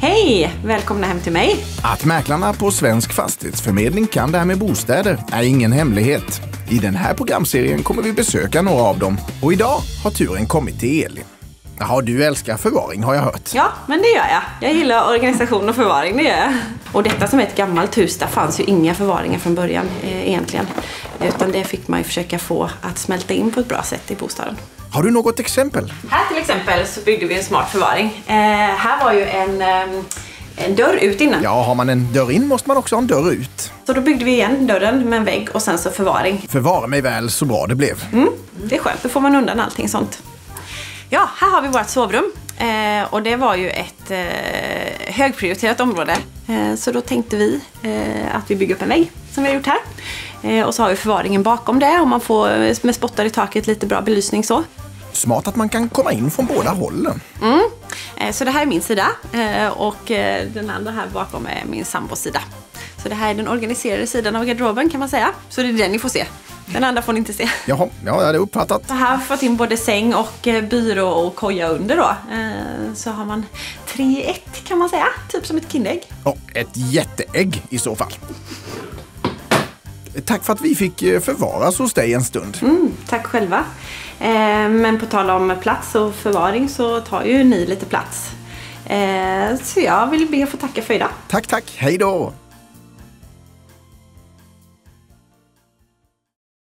Hej! Välkomna hem till mig. Att mäklarna på Svensk Fastighetsförmedling kan det här med bostäder är ingen hemlighet. I den här programserien kommer vi besöka några av dem och idag har turen kommit till Elin. Jaha, du älskar förvaring har jag hört. Ja, men det gör jag. Jag gillar organisation och förvaring, det gör jag. Och detta som är ett gammalt hus, där fanns ju inga förvaringar från början eh, egentligen. Utan det fick man ju försöka få att smälta in på ett bra sätt i bostaden. Har du något exempel? Här till exempel så byggde vi en smart förvaring. Eh, här var ju en, eh, en dörr ut innan. Ja, har man en dörr in måste man också ha en dörr ut. Så då byggde vi igen dörren med en vägg och sen så förvaring. Förvara mig väl så bra det blev. Mm, det är skönt, då får man undan allting sånt. Ja, här har vi vårt sovrum. Eh, och det var ju ett eh, högprioriterat område. Eh, så då tänkte vi eh, att vi bygger upp en vägg som vi har gjort här. Eh, och så har vi förvaringen bakom det och man får eh, med spottar i taket lite bra belysning så. Smart att man kan komma in från båda hållen. Mm. Eh, så det här är min sida och den andra här bakom är min sambos sida. Så det här är den organiserade sidan av garderoben kan man säga. Så det är den ni får se. Den andra får ni inte se. Jaha, ja, jag hade uppfattat. Så här har vi fått in både säng och byrå och koja under då. Så har man tre i ett kan man säga. Typ som ett Kinderägg. Och ett jätteägg i så fall. Tack för att vi fick eh, förvaras hos dig en stund. Mm, tack själva. Eh, Men på tal om plats och förvaring så tar ju ni lite plats. Eh, Så jag vill be att få tacka för idag. Tack, tack. Hej då!